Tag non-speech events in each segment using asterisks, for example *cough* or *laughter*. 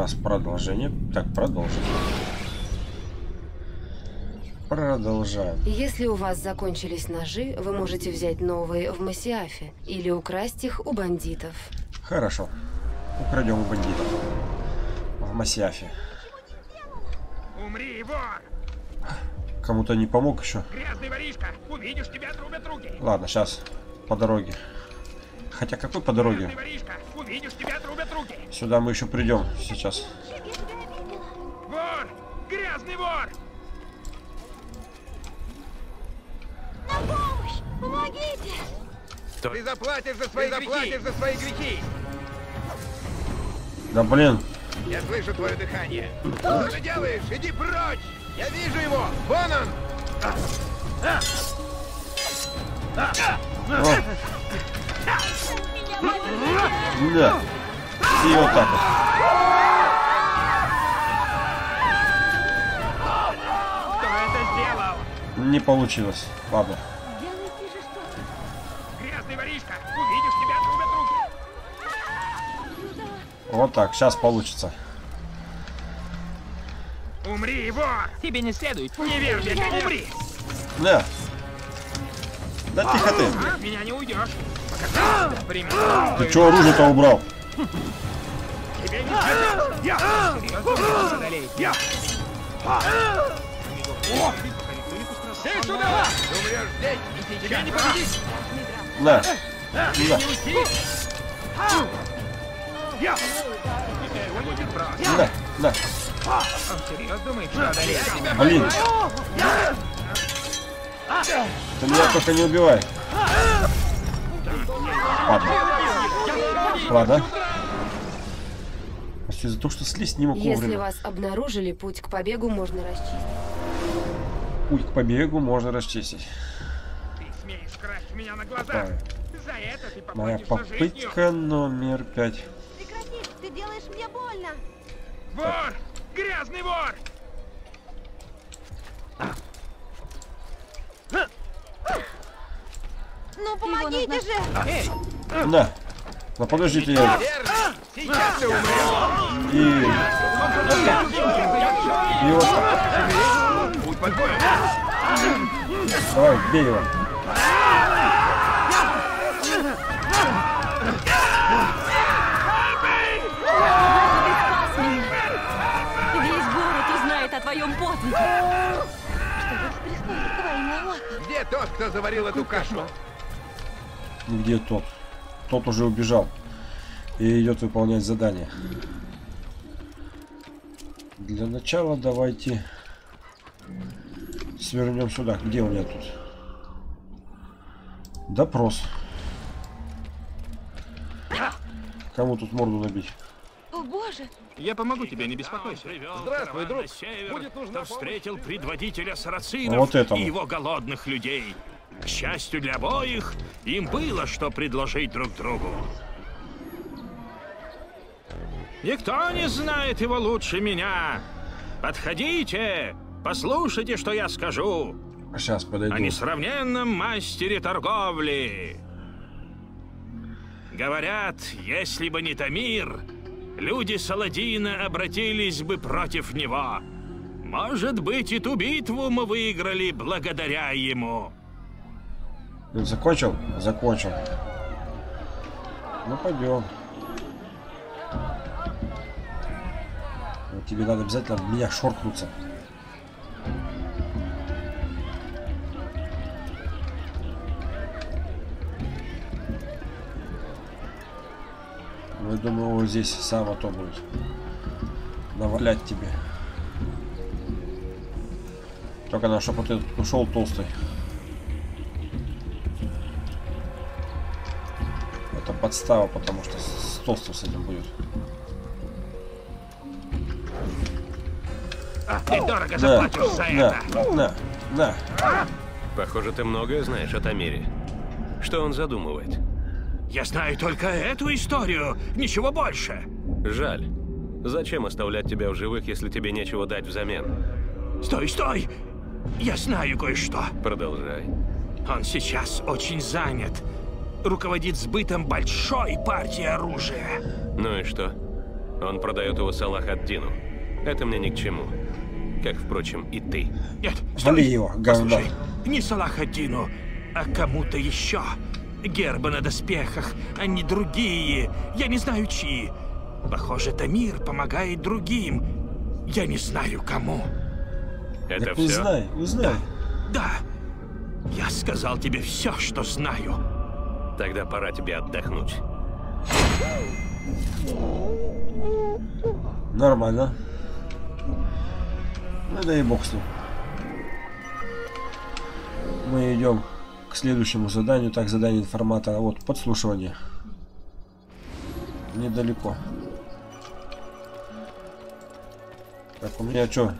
нас продолжение. Так, продолжим. Продолжаем. Если у вас закончились ножи, вы можете взять новые в Масиафе или украсть их у бандитов. Хорошо. Украдем у бандитов. В Масиафе. Умри, вор! Кому-то не помог еще. Грязный воришка! Увидишь, тебя трубят руки! Ладно, сейчас. По дороге. Хотя какой по дороге? Грязный воришка! Увидишь, тебя трубят руки! Сюда мы еще придем сейчас. Вор! Грязный вор! На помощь! Помогите! Ты заплатишь за свои, Ты заплатишь за свои грехи! Да блин. Я слышу твое дыхание. Что ты делаешь? Иди прочь! Я вижу его! Вон он! О. Да. И вот так вот. Кто это сделал? Не получилось. Ладно. Делайте же что-то! Грязный воришка! Увидишь, тебя трубят руки! Вот так. Сейчас получится. Умри, вор! Тебе не следует. Не верь мне, умри! Да. Да тихо ты. А, меня не уйдешь. Пока ты что оружие-то убрал? Тебе не. Я! Ты сюда! Ты умрешь здесь, тебя не победить! Да. Да. Уйти! Я! Да. Да. Тебя Блин. Ты меня только не убивай. Ладно. Ладно. Все за то, что слезть не мог Если вовремя. вас обнаружили, путь к побегу можно расчистить. Путь к побегу можно расчистить. Ты смеешь красть меня на глазах! Так. За это ты Моя попытка номер пять. Прекрати! Ты делаешь мне больно! Вор! Грязный вор! Ну помогите же! Эй, Да. Ну подождите, я... И... И вот так. Давай, бей его. Весь город узнает о твоем подвиге. Происходит твоим ломаком. Где тот, кто заварил эту кашу? Где тот? Тот уже убежал. И идет выполнять задание. Для начала давайте свернем сюда. Где у меня тут? Допрос. Кому тут морду набить? О боже! Я помогу тебе, не беспокойся. Здравствуй, друг. Север, Будет нужна встретил предводителя сарацинов Вот и его голодных людей. К счастью для обоих, им было что предложить друг другу. Никто не знает его лучше меня. Подходите, послушайте, что я скажу Сейчас подойду. о несравненном мастере торговли. Говорят, если бы не Тамир, люди Саладина обратились бы против него. Может быть, и ту битву мы выиграли благодаря ему. Ты закончил? Закончил. Ну пойдем. Вот тебе надо обязательно в меня шоркнуться. Ну, я думаю, вот здесь само то будет. Навалять тебе. Только чтобы вот этот ушел толстый. Подстава, потому что с с толстым с этим будет. А ты дорого Да, заплатишь за да, это! да, да. Похоже, ты многое знаешь о Тамире. Что он задумывает? Я знаю только эту историю, ничего больше. Жаль. Зачем оставлять тебя в живых, если тебе нечего дать взамен? Стой, стой! Я знаю кое-что. Продолжай. Он сейчас очень занят. Руководит сбытом большой партии оружия. Ну и что? Он продает его Салах ад-Дину. Это мне ни к чему. Как, впрочем, и ты. Нет, Вали его, говно. Послушай, не Салахаддину, а кому-то еще. Гербы на доспехах, а не другие. Я не знаю, чьи. Похоже, Тамир помогает другим. Я не знаю, кому. Это Так все? узнай, узнай. Да, я сказал тебе все, что знаю. Тогда пора тебе отдохнуть. Нормально. Ну да и бог с ним. Мы идем к следующему заданию. Так, задание информатора. Вот, подслушивание. Недалеко. Так, у меня что?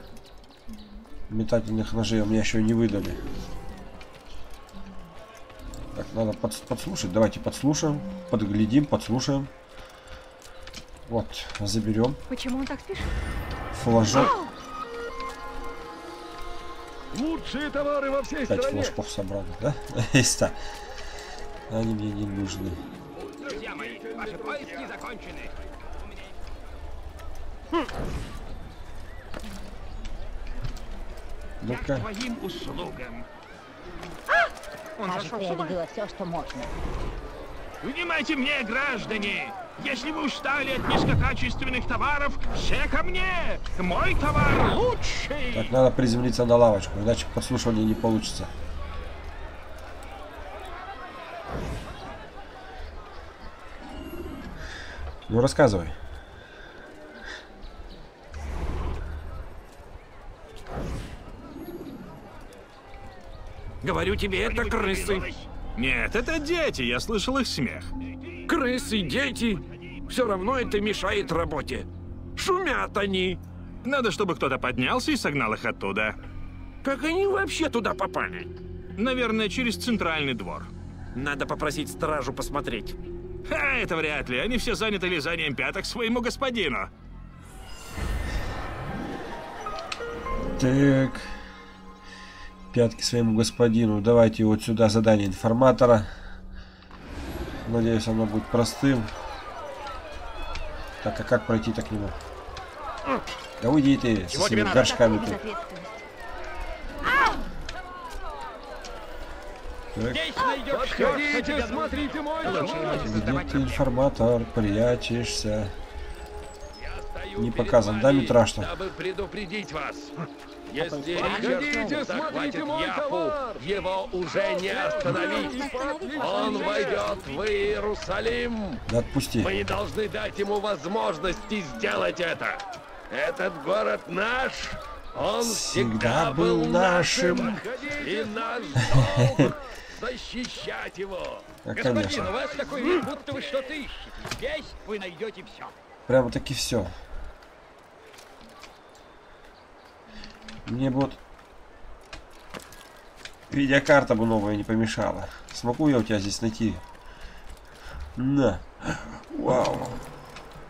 Метательных ножей у меня еще не выдали. Надо подс- подслушать. Давайте подслушаем. Подглядим, подслушаем. Вот, заберем. Почему он так спешит? Флажок. Лучшие товары во всей Пять стране. флажков собрали, да? *laughs* Есть. Они мне не нужны. Друзья мои, ваши поиски закончены. Ну-ка. Твоим услугам. Кажется, я видела все, что можно. Внимайте мне, граждане! Если вы устали от низкокачественных товаров, все ко мне! Мой товар лучший! Так, надо приземлиться на лавочку, иначе подслушивание не получится. Ну, рассказывай. Говорю тебе, это крысы. Нет, это дети, я слышал их смех. Крысы, дети. Все равно это мешает работе. Шумят они. Надо, чтобы кто-то поднялся и согнал их оттуда. Как они вообще туда попали? Наверное, через центральный двор. Надо попросить стражу посмотреть. Ха, это вряд ли. Они все заняты лизанием пяток своему господину. Так. Пятки своему господину. Давайте вот сюда задание информатора. Надеюсь, оно будет простым. Так, а как пройти-то к нему? Да уйди ты со своими горшками тут. Так, Подходите, смотрите мой где ты, информатор, прячешься? Не показан, да? Дабы предупредить вас. Если Ричард смотрите захватит товар. его уже не остановить. Он войдет в Иерусалим. Да отпусти. Мы не должны дать ему возможности сделать это. Этот город наш. Он Всегда всегда, был нашим. И наш долг защищать его. А, конечно. вас такой вид, будто вы что-то ищете. Здесь вы найдете все. Прямо таки все. Мне бы вот видеокарта бы новая не помешала. Смогу я у тебя здесь найти? На. Вау.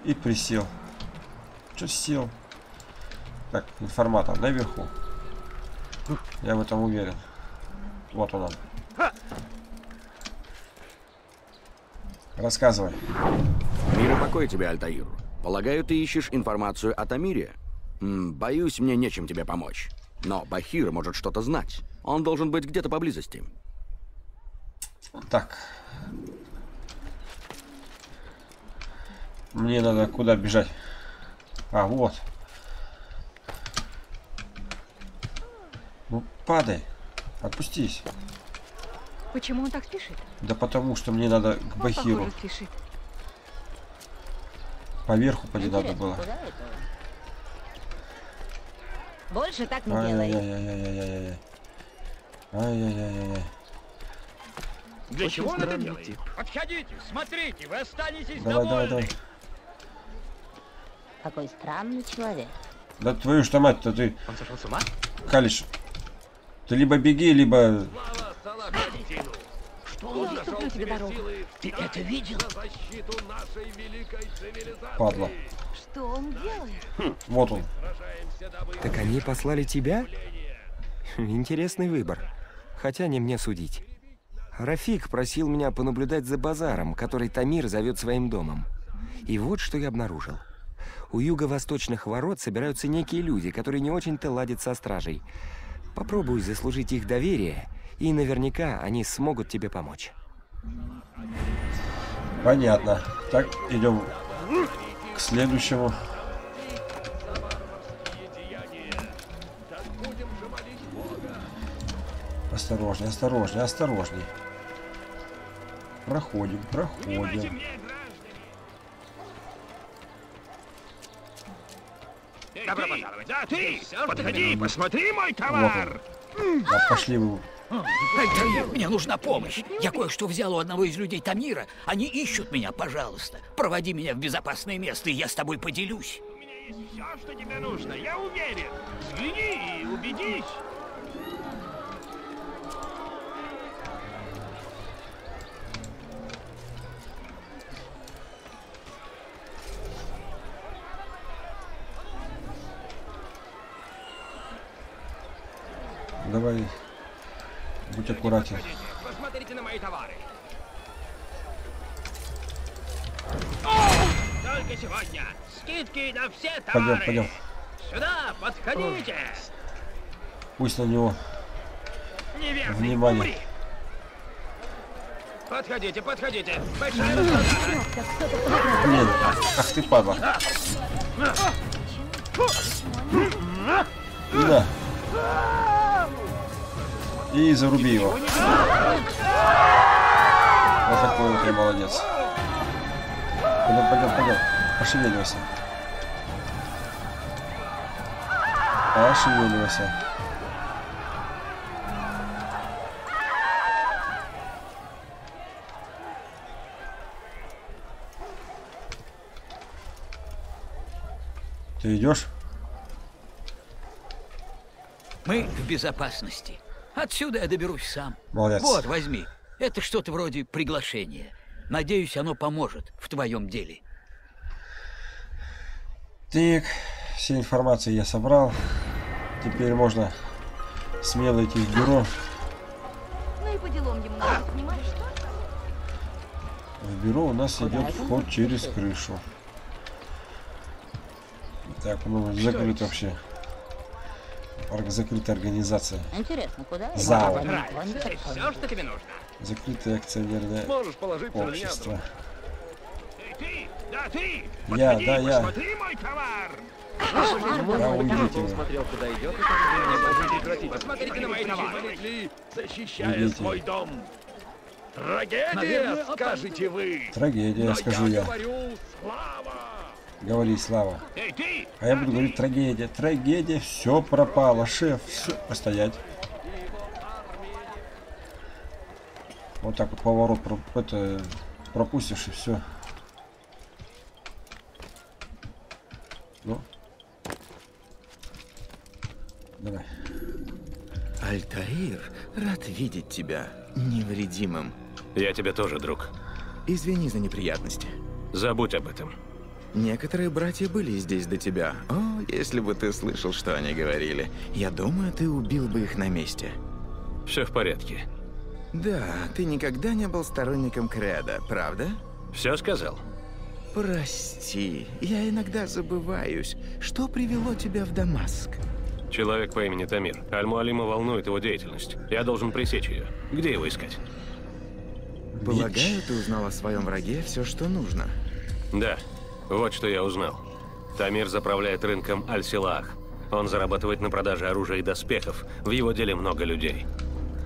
И присел. Че сел? Так, информатор наверху. Я в этом уверен. Вот он. он. Рассказывай. Мир покой тебе, Альтаир. Полагаю, ты ищешь информацию о Тамире? Боюсь, мне нечем тебе помочь. Но Бахир может что-то знать. Он должен быть где-то поблизости. Так. Мне надо куда бежать? А, вот. Ну, падай. Отпустись. Почему он так спешит? Да потому что мне надо к Он, Бахиру. похоже, спешит. Поверху поди надо было. куда это? Больше так не делай. Ай-яй-яй-яй-яй. Для Очень чего он это делает? тип. Подходите, смотрите, вы останетесь Давай, давай, довольны. давай. Какой странный человек. Да твою ж мать-то ты, Он сошел с ума? Калиш. Ты либо беги, либо... Слава Он уступлю тебе дорогу. Ты это видел? За защиту нашей великой цивилизации. Падла. Что он делает? Вот он. Так они послали тебя? Интересный выбор. Хотя не мне судить. Рафик просил меня понаблюдать за базаром, который Тамир зовет своим домом. И вот что я обнаружил. У юго-восточных ворот собираются некие люди, которые не очень-то ладят со стражей. Попробуй заслужить их доверие, и наверняка они смогут тебе помочь. Понятно. Так, идем к следующему. Осторожней, осторожней, осторожней. Проходим, проходим. Добро пожаловать. Да, ты! Подходи, посмотри мой товар! Да, пошли вы. Альтаир, мне нужна помощь. Я кое-что взял у одного из людей Тамира. Они ищут меня, пожалуйста. Проводи меня в безопасное место, и я с тобой поделюсь. У меня есть все, что тебе нужно, я уверен. Взгляни и убедись. Давай, будь аккуратен. Посмотрите на мои товары. Только сегодня. Скидки на все товары. Пойдем, пойдем. Сюда, подходите. Пусть на него Неверный, внимание. умри. Подходите, подходите. Большая. Блин, ах ты падла. Да. И заруби его. Вот такой вот я молодец. Пойдем, пойдем, пойдем. Пошевеливайся. Пошевеливайся. Ты идешь? Мы в безопасности. Отсюда я доберусь сам. Молодец. Вот, возьми. Это что-то вроде приглашения. Надеюсь, оно поможет в твоем деле. Так, все информации я собрал. Теперь можно смело идти в бюро. Ну и по делам ему надо, понимаешь? В бюро у нас идет вход через крышу. Так, ну закрыт вообще. Орг- Закрытая организация. Интересно, куда? ЗАО. Все, что тебе нужно. Закрытое акционерное Можешь меня, общество. Ты! Да, ты! Я, да, я. посмотри мой товар! Да, уйдите вы. Посмотрите на мои товары. защищая свой дом. Трагедия, скажете вы. Трагедия, скажу я я. говорю, слава. Говори, Слава. А я буду говорить трагедия. Трагедия, все пропало, шеф. Все, постоять. Вот так вот поворот про- это, пропустишь и все. Ну. Давай. Альтаир, рад видеть тебя невредимым. Я тебе тоже, друг. Извини за неприятности. Забудь об этом. Некоторые братья были здесь до тебя. О, если бы ты слышал, что они говорили. Я думаю, ты убил бы их на месте. Все в порядке. Да, ты никогда не был сторонником Креда, правда? Все сказал? Прости, я иногда забываюсь. Что привело тебя в Дамаск? Человек по имени Тамир. Аль-Муалима волнует его деятельность. Я должен пресечь ее. Где его искать? Полагаю, ты узнал о своем враге все, что нужно. Да, вот что я узнал. Тамир заправляет рынком Аль-Силаах. Он зарабатывает на продаже оружия и доспехов. В его деле много людей.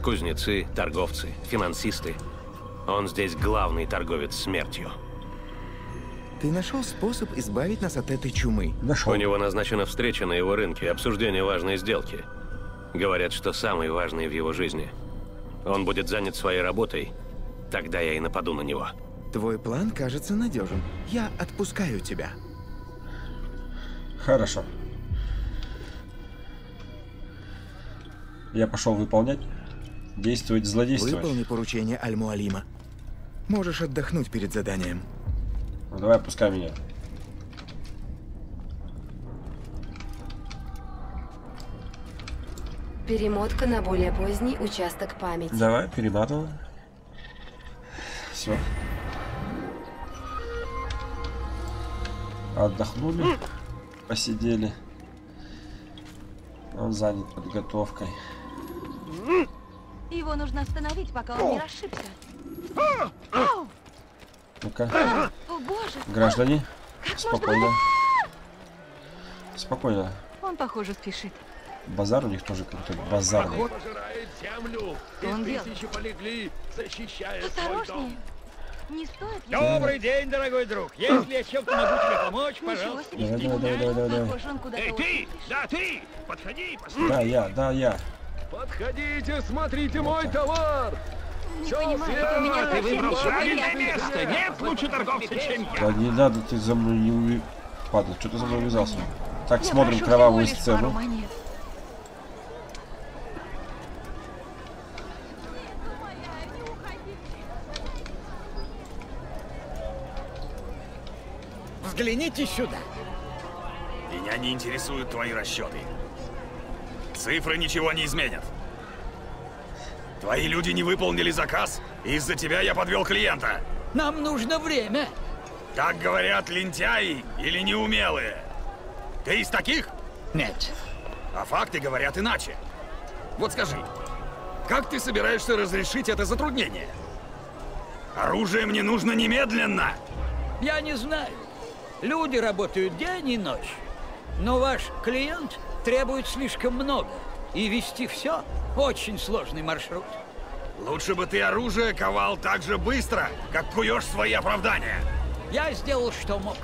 Кузнецы, торговцы, финансисты. Он здесь главный торговец смертью. Ты нашел способ избавить нас от этой чумы. У него назначена встреча на его рынке, обсуждение важной сделки. Говорят, что самой важной в его жизни. Он будет занят своей работой, тогда я и нападу на него. Твой план кажется надежен. Я отпускаю тебя. Хорошо. Я пошел выполнять. Действовать, злодействовать. Выполни поручение Аль-Муалима. Можешь отдохнуть перед заданием. Ну, давай, пускай меня. Перемотка на более поздний участок памяти. Давай, перематываем. Все. Отдохнули, посидели. Он занят подготовкой. Его нужно остановить, пока он не расшибся. Ну-ка, О, боже! граждане, Как спокойно. Спокойно. Он, похоже, спешит. Базар у них тоже какой-то базарный. Поход пожирает землю. Что он И тысячи полегли, защищая свой Осторожнее! дом. Не стоит Добрый день, дорогой друг. Если я чем-то могу тебе помочь, Ничего пожалуйста. себе, Давай, давай, давай, давай, давай, давай. Похоже, он куда-то Эй, ты! Да, ты! Подходи, Да, посмотри. я, да, я. Подходите, смотрите мой товар. Не Всё понимаю, у меня. Ты выбрал правильное нет. место. Нет лучше торговца, чем Да я. не надо, ты за мной не уви... Падал, что ты за мной увязался? Так, Я смотрим кровавую пару сцену. монет. Взгляните сюда. Меня не интересуют твои расчеты. Цифры ничего не изменят. Твои люди не выполнили заказ, и из-за тебя я подвел клиента. Нам нужно время. Так говорят лентяи или неумелые. Ты из таких? Нет. А факты говорят иначе. Вот скажи, как ты собираешься разрешить это затруднение? Оружие мне нужно немедленно! Я не знаю. Люди работают день и ночь. Но ваш клиент требует слишком много. И вести все очень сложный маршрут. Лучше бы ты оружие ковал так же быстро, как куешь свои оправдания. Я сделал, что мог.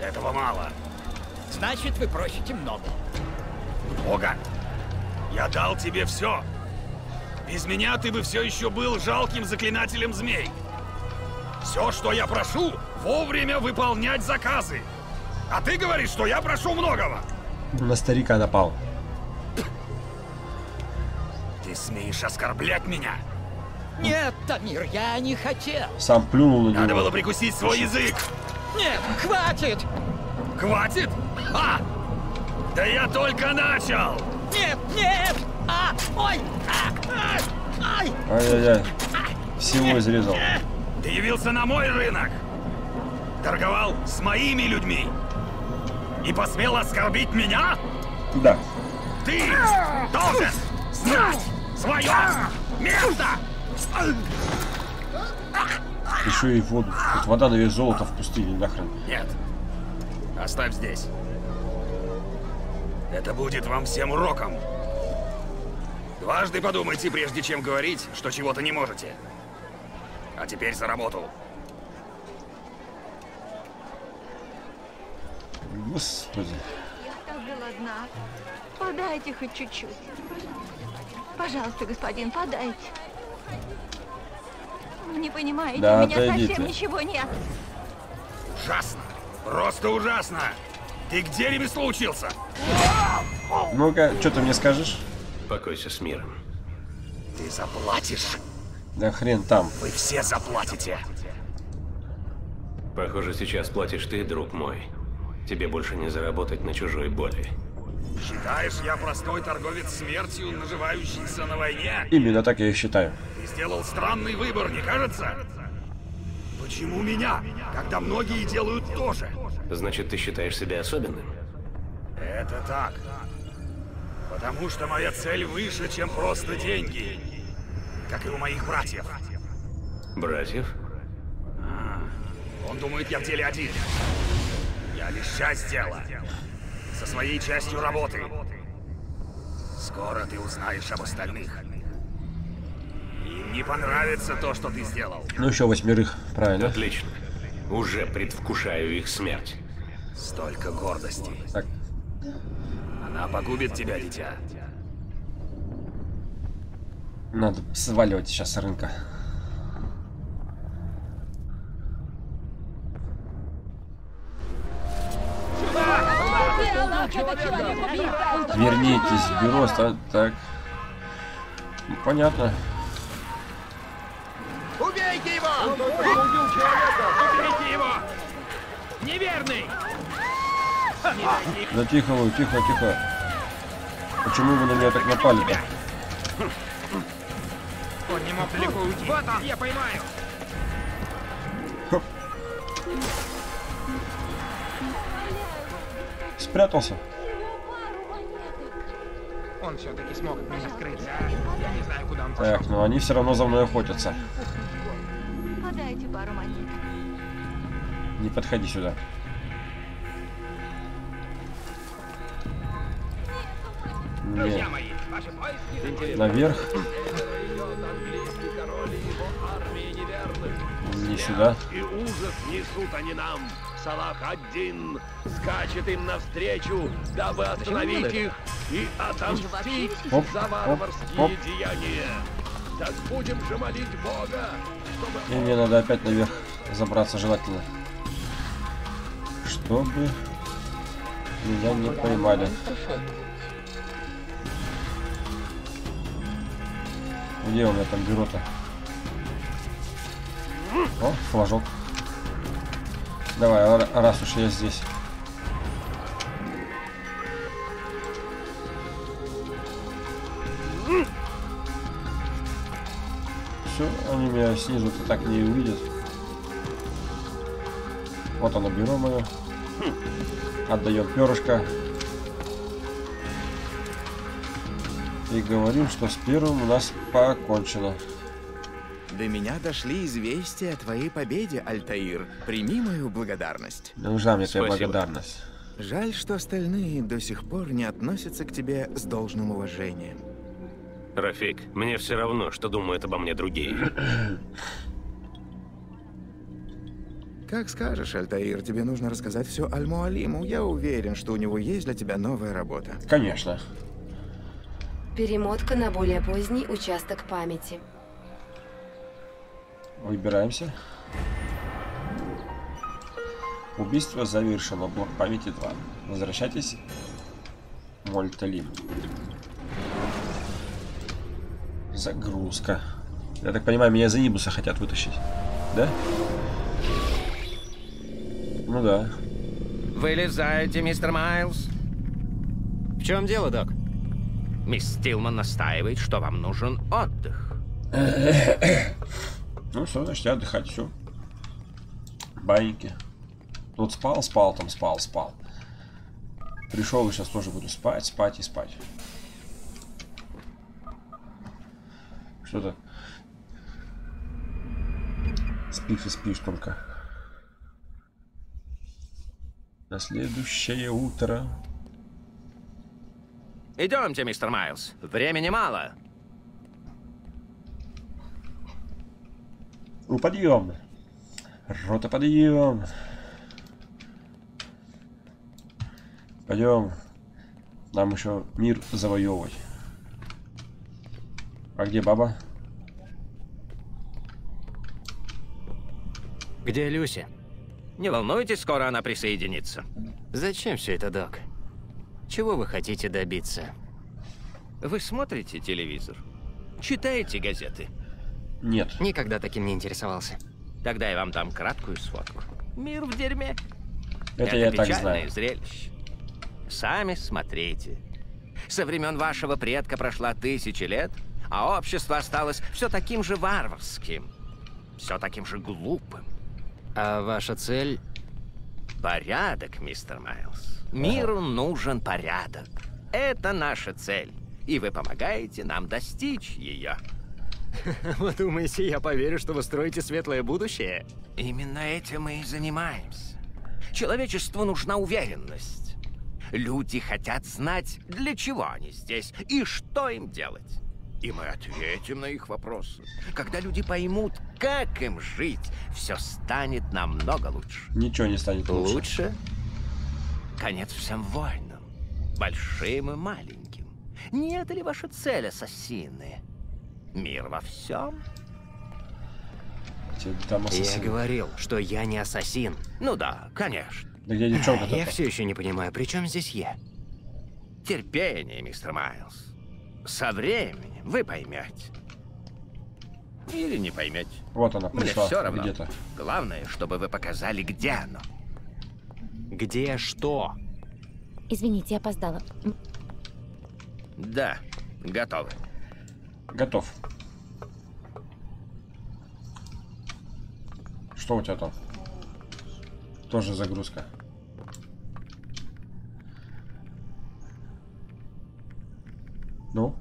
Этого мало. Значит, вы просите много. Бога, я дал тебе все. Без меня ты бы все еще был жалким заклинателем змей. Все, что я прошу, вовремя выполнять заказы. А ты говоришь, что я прошу многого. На старика напал. Ты смеешь оскорблять меня? Нет, Тамир, я не хотел. Сам плюнул на него. Надо было прикусить свой язык. Нет, хватит! Хватит? А! Да я только начал! Нет, нет! А! Ой! А! А! Ай! Ай-яй-яй. Всего изрезал. Ты явился на мой рынок. Торговал с моими людьми. И посмел оскорбить меня? Да. Ты должен знать свое место! Еще и воду. Тут вода на вес золота в пустыне, нахрен. Нет. Оставь здесь. Это будет вам всем уроком. Дважды подумайте, прежде чем говорить, что чего-то не можете. А теперь за работу. Господи. Я так голодна. Подайте хоть чуть-чуть. Пожалуйста, господин, подайте. Вы не понимаете, Да, у меня отойдите. совсем ничего нет. Ужасно. Просто ужасно. Ты где ремесло учился? Ну-ка, что ты мне скажешь? Покойся с миром. Ты заплатишь. Да хрен там. Вы все заплатите. Похоже, сейчас платишь ты, друг мой. Тебе больше не заработать на чужой боли. Считаешь, я простой торговец смертью, наживающийся на войне? Именно так я и считаю. Ты сделал странный выбор, не кажется? Почему меня, когда многие делают то же? Значит, ты считаешь себя особенным? Это так. Потому что моя цель выше, чем просто деньги. Как и у моих братьев. Братьев? Он думает, я в деле один. Лишь часть дела. Со своей частью работы. Скоро ты узнаешь об остальных. Им не понравится то, что ты сделал. Ну, еще восьмерых, правильно. Отлично. Уже предвкушаю их смерть. Столько гордости. Так. Она погубит тебя, дитя. Надо сваливать сейчас с рынка. Вернитесь в бюро, ста- так. Ну, Понятно. Убейте его! Он только убил человека! Уберите его! Неверный! Да тихо вы, тихо, тихо. Почему вы на меня так напали-то? Он не мог далеко уйти. Вот он, я поймаю. Спрятался. Он все-таки смог от меня скрыться. Я не знаю, куда он пошел. Так, но они все равно за мной охотятся. Подайте пару монет. Не подходи сюда. Друзья Не. мои, ваши поиски... Наверх. Не сюда. И ужас несут они нам. Салах один скачет им навстречу, дабы остановить их и отомстить Оп, за оп, варварские оп. деяния. Так будем же молить Бога, чтобы И мне надо опять наверх забраться желательно. Чтобы меня не поймали. Где у меня там бюро-то? О, флажок. Давай, ра- раз уж я здесь. Они меня снизу-то так не увидят. Вот оно, бюро мое. Отдаем перышко. И говорим, что с первым у нас покончено. До меня дошли известия о твоей победе, Альтаир. Прими мою благодарность. Нужна мне твоя благодарность. Жаль, что остальные до сих пор не относятся к тебе с должным уважением. Рафик, мне все равно, что думают обо мне другие. Как скажешь, Альтаир, тебе нужно рассказать все Аль-Муалиму. Я уверен, что у него есть для тебя новая работа. Конечно. Перемотка на более поздний участок памяти. Выбираемся. Убийство завершено. Блок памяти 2. Возвращайтесь. Мольталим. Загрузка. Я так понимаю, меня за Нибуса хотят вытащить. Да? Ну да. Вылезайте, мистер Майлз. В чем дело, док? Мисс Стилман настаивает, что вам нужен отдых. *coughs* Ну что, значит, отдыхать, все. Баньки. Тут спал, спал, там спал, спал. Пришел и сейчас тоже буду спать, спать и спать. Что-то. Спишь и спишь только. На следующее утро. Идемте, мистер Майлз. Времени мало. Ну, подъем. Рота, подъем. Пойдем. Нам еще мир завоевывать. А где баба? Где Люся? Не волнуйтесь, скоро она присоединится. Зачем все это, док? Чего вы хотите добиться? Вы смотрите телевизор? Читаете газеты? Нет. Никогда таким не интересовался. Тогда я вам дам краткую сводку. Мир в дерьме. Это я так печальное знаю. зрелище. Сами смотрите. Со времен вашего предка прошла тысячи лет, а общество осталось все таким же варварским, все таким же глупым. А ваша цель? Порядок, мистер Майлз. Миру нужен порядок. Это наша цель. И вы помогаете нам достичь ее. *laughs* Вы думаете, я поверю, что вы строите светлое будущее? Именно этим мы и занимаемся. Человечеству нужна уверенность. Люди хотят знать, для чего они здесь и что им делать. И мы ответим на их вопросы. Когда люди поймут, как им жить, все станет намного лучше. Ничего не станет лучше. Лучше? Конец всем войнам. Большим и маленьким. Не это ли ваша цель, ассасины? Мир во всем? Там Я говорил, что я не ассасин. Ну да, конечно. Да где девчонка-то? Я все еще не понимаю, при чем здесь я? Терпение, мистер Майлз. Со временем вы поймете. Или не поймете. Вот она Мне пришла все равно. где-то. Главное, чтобы вы показали, где оно. Где что? Извините, я опоздала. Да, готовы. Готов. Что у тебя там? Тоже загрузка. Ну?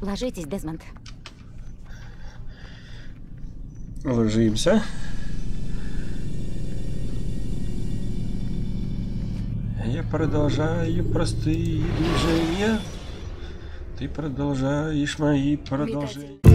Ложитесь, Дезмонд. Ложимся. Я продолжаю простые движения. Ты продолжаешь мои продолжения.